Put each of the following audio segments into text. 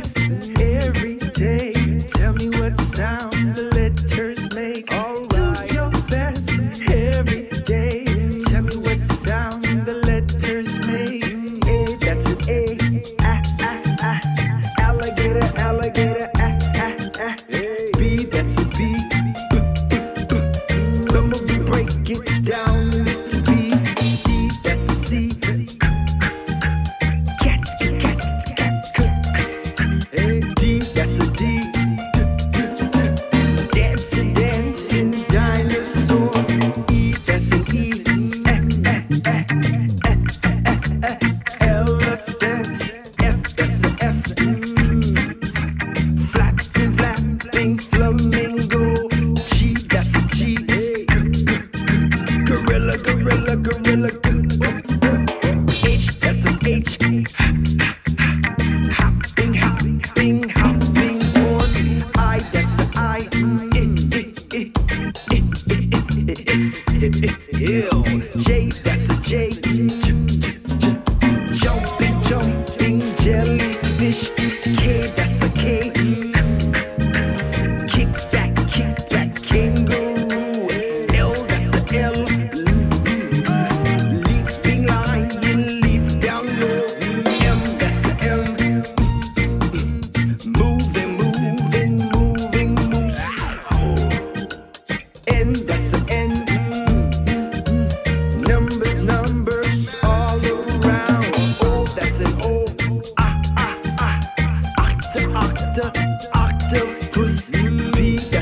best. Octa, octa, octopus. P,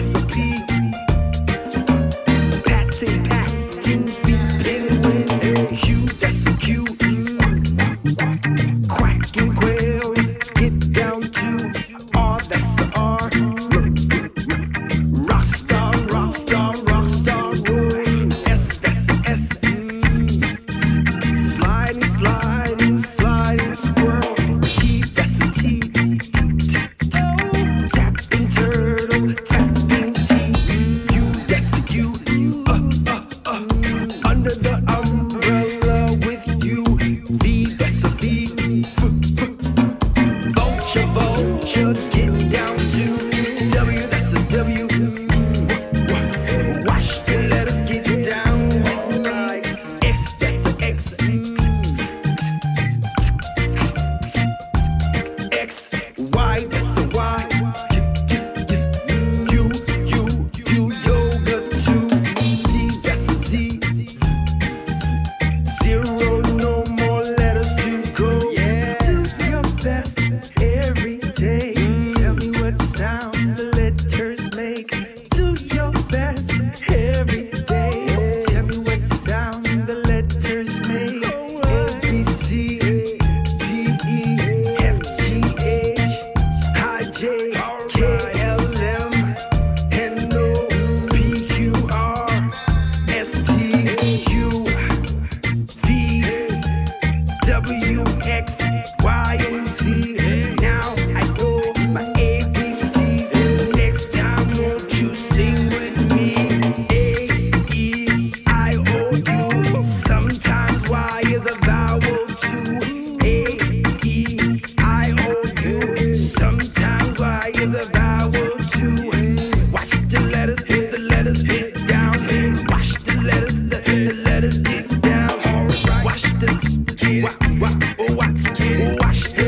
rock, oh watch, it.